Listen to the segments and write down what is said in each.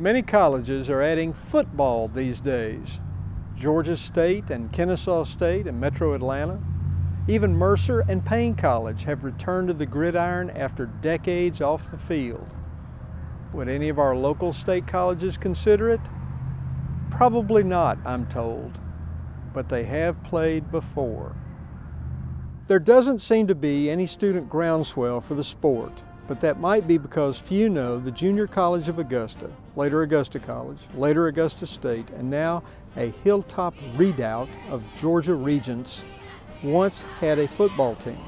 Many colleges are adding football these days. Georgia State and Kennesaw State and Metro Atlanta. Even Mercer and Paine College have returned to the gridiron after decades off the field. Would any of our local state colleges consider it? Probably not, I'm told, but they have played before. There doesn't seem to be any student groundswell for the sport, but that might be because few know the Junior College of Augusta, later Augusta College, later Augusta State, and now a hilltop redoubt of Georgia Regents, once had a football team.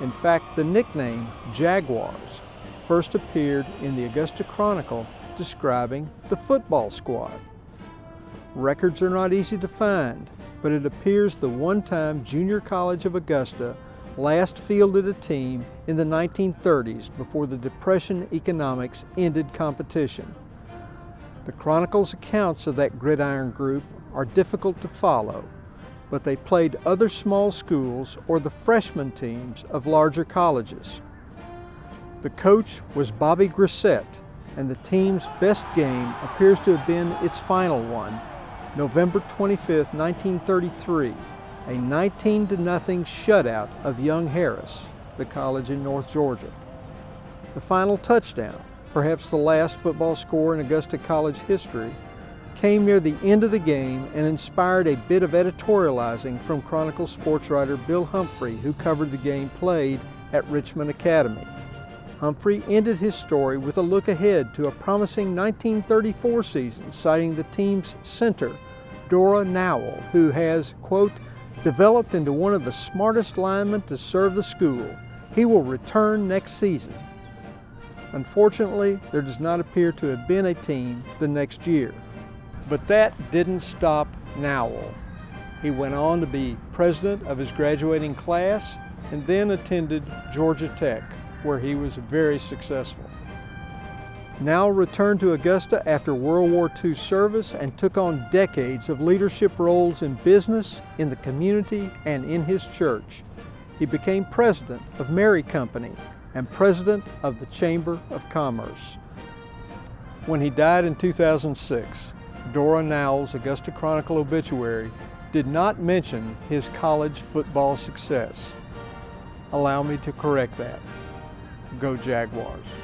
In fact, the nickname Jaguars first appeared in the Augusta Chronicle describing the football squad. Records are not easy to find, but it appears the one-time Junior College of Augusta last fielded a team in the 1930s before the Depression economics ended competition. The Chronicle's accounts of that gridiron group are difficult to follow, but they played other small schools or the freshman teams of larger colleges. The coach was Bobby Gressette, and the team's best game appears to have been its final one, November 25, 1933, a 19 to nothing shutout of Young Harris, the college in North Georgia. The final touchdown, perhaps the last football score in Augusta College history, came near the end of the game and inspired a bit of editorializing from Chronicle sports writer Bill Humphrey, who covered the game played at Richmond Academy. Humphrey ended his story with a look ahead to a promising 1934 season, citing the team's center, Dora Nowell, who has, quote, developed into one of the smartest linemen to serve the school. He will return next season. Unfortunately, there does not appear to have been a team the next year. But that didn't stop Nowell. He went on to be president of his graduating class and then attended Georgia Tech, where he was very successful. Now returned to Augusta after World War II service and took on decades of leadership roles in business, in the community, and in his church. He became president of Mary Company and president of the Chamber of Commerce. When he died in 2006, Dora Nowell's Augusta Chronicle obituary did not mention his college football success. Allow me to correct that. Go Jaguars.